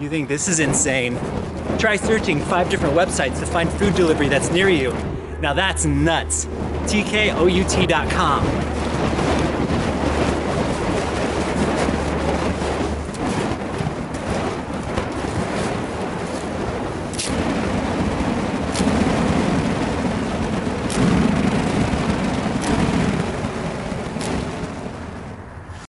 You think this is insane? Try searching five different websites to find food delivery that's near you. Now that's nuts. TKOUT.com.